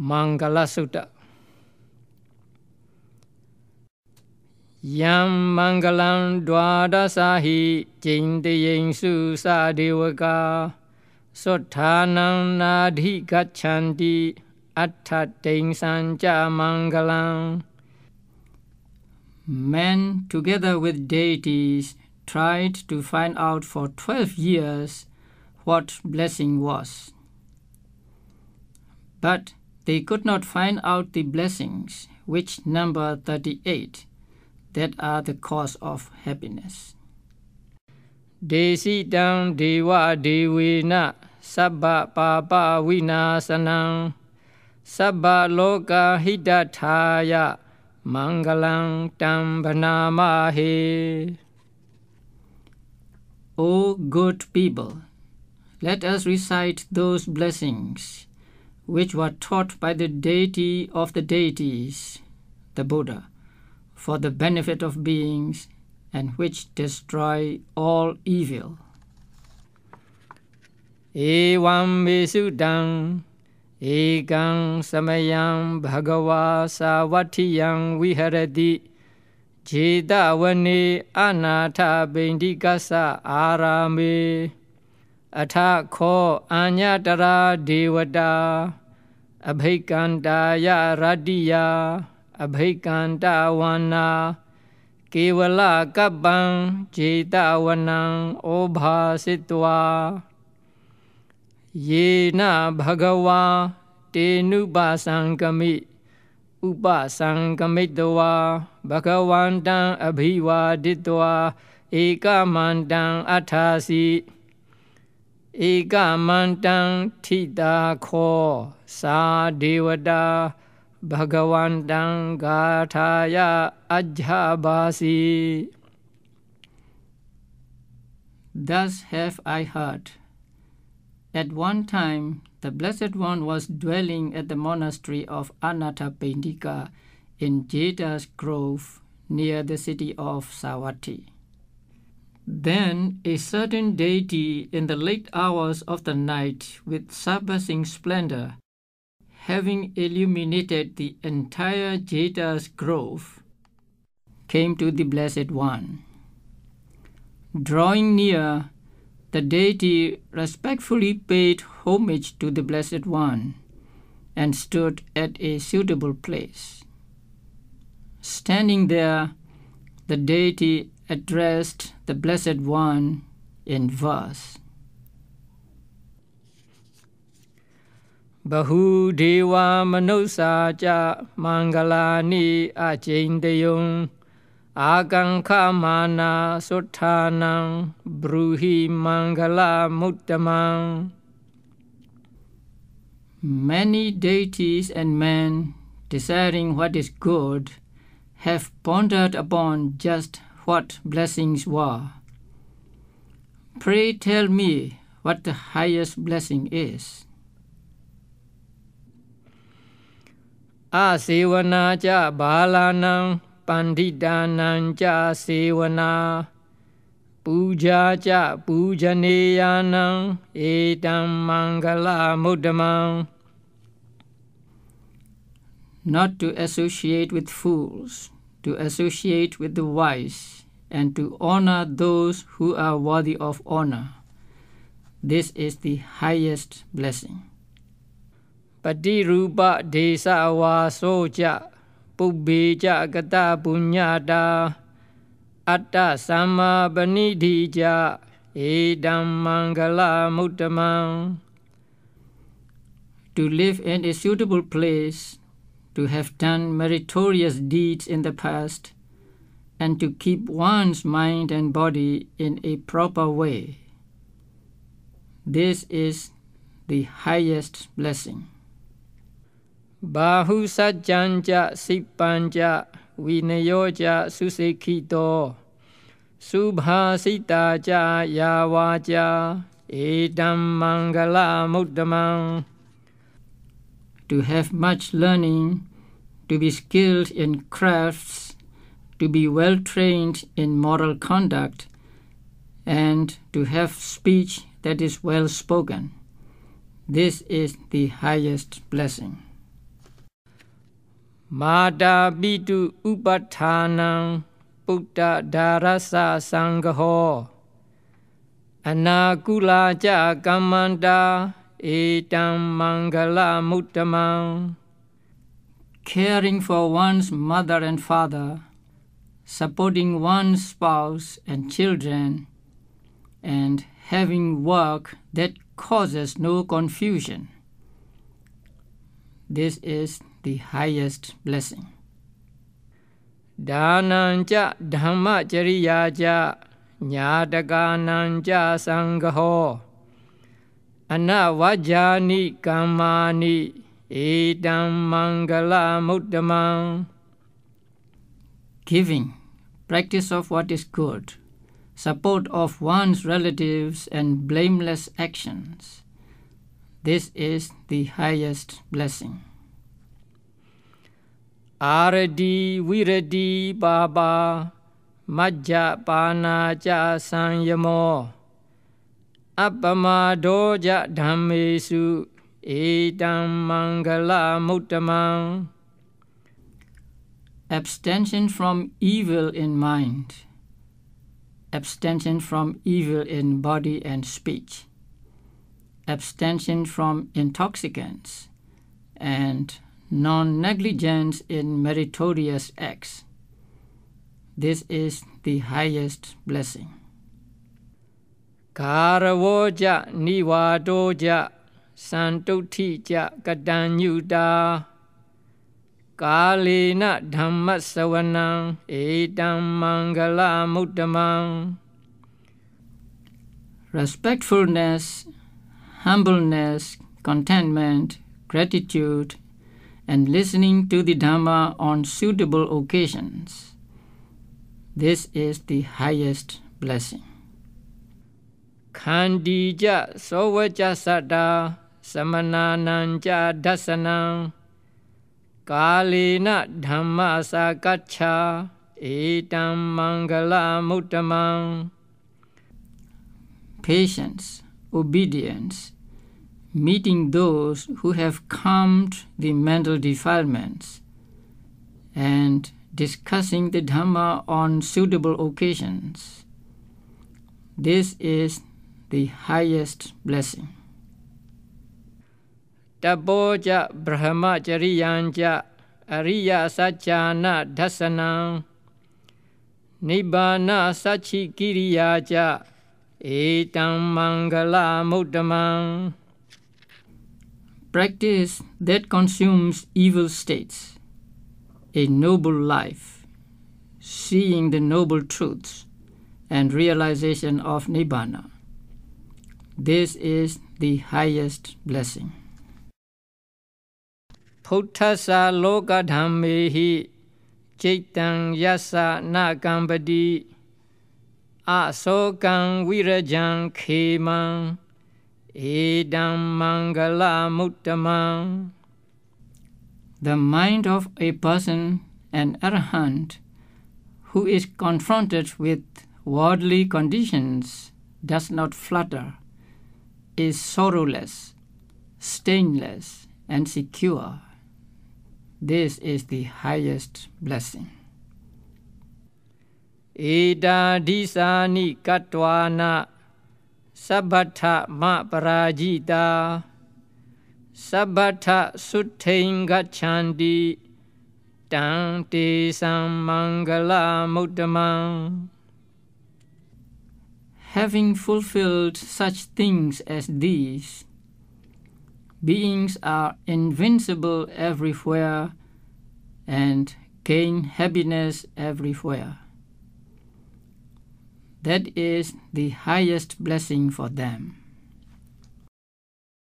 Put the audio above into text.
Mangala Sutta Yam Mangalam Dwadasahi Jindayin Su Sadewaka Sottanam Nadhi Gachanti Attating Sanja Mangalam. Men, together with deities, tried to find out for twelve years what blessing was. But they could not find out the blessings, which number 38, that are the cause of happiness. Desitam Deva Devena Sabba Papa Vinasanam Sabba Loka Hidataya Mangalang Tambanamahe. O good people, let us recite those blessings which were taught by the deity of the deities, the Buddha, for the benefit of beings and which destroy all evil. Evam Vesudang Ekang Samayam Bhagava Savatiyang Viharati Jetavane Anatha Bindikasa Arame အထခောအညတရာဒေဝတာ अभैकान्ताया Radia अभैकान्तावाना केवला कब्बं चेतावनं ओभासित्वा येन भगवा तेनुपासाङ्कमि उपासाङ्कमित्वा भगवान्ताम् अभिवादित्वा एकामान्ताम् अठासि เอกมันตังทิตาโคสาเดวดาบกวันตังกาทายาอัจฉบาสี Thus have I heard. At one time, the Blessed One was dwelling at the monastery of Anathapindika in Jeta's Grove near the city of Savatthi. Then a certain deity in the late hours of the night with surpassing splendor, having illuminated the entire Jeta's grove, came to the Blessed One. Drawing near, the deity respectfully paid homage to the Blessed One and stood at a suitable place. Standing there, the deity addressed the Blessed One in verse. Bahu Dewa Manusa Cha Mangalani Achindayung Agankhamana Suttanang Bruhi Mangala Muttamang Many deities and men, desiring what is good, have pondered upon just what blessings were. Pray tell me what the highest blessing is. Asewana cha balanam panditanam cha sewana puja cha pujaneyanam etam mangala mudamam not to associate with fools to associate with the wise, and to honor those who are worthy of honor. This is the highest blessing. Patirupa desa wasoja pubbeja gata punyata atta sama banidija edam mangala muttamang. To live in a suitable place to have done meritorious deeds in the past, and to keep one's mind and body in a proper way. This is the highest blessing. Bahu sajjanja sipanja vinayoja susekhito subhasita ja yavaja edam mangala muddamang to have much learning, to be skilled in crafts, to be well trained in moral conduct, and to have speech that is well spoken. This is the highest blessing. Mada bidu upatanam buddha darasa sangho anakula ja kamanda Etam mangala muttamam. Caring for one's mother and father, supporting one's spouse and children, and having work that causes no confusion. This is the highest blessing. Dananja dhamma jariyaja nyadaganaja sangaho. အနဝจาနိကမ္မာနိဧတံမင်္ဂလမုတ္တမံ giving practice of what is good support of one's relatives and blameless actions this is the highest blessing အာရဒီဝိရဒီပါပါမัจจပါနာကြသံယမော အပမဒောကြဓမ္မေစုဧတံမင်္ဂလမုတ္တမံ abstention from evil in mind abstention from evil in body and speech abstention from intoxicants and non negligence in meritorious acts. This is the highest blessing. Karavoja nivadoja santutija kadanyuda kalena dhammasavanam edam mangala muddamam Respectfulness, humbleness, contentment, gratitude, and listening to the Dhamma on suitable occasions. This is the highest blessing. Khandija sovaja sada samanananja dasanam kalena dhamma sakacha etam mangala muttamam Patience, obedience, meeting those who have calmed the mental defilements and discussing the Dhamma on suitable occasions. This is the highest blessing. Taboja brahmachariyanja ariya sajjana dasanam nibbana sachi kiriyaja etam mangala muddamam practice that consumes evil states, a noble life, seeing the noble truths and realization of Nibbana. This is the highest blessing. Puttasa loka dhammehi chaitang yasa nakambadi asokang virajang khemang Edam Mangala Muttamam. The mind of a person, an arahant, who is confronted with worldly conditions, does not flutter, is sorrowless, stainless, and secure. This is the highest blessing. Eda disani katwana sabbatha ma parajita sabbatha sutthainga chanti tante sam mangala. Having fulfilled such things as these, beings are invincible everywhere and gain happiness everywhere. That is the highest blessing for them.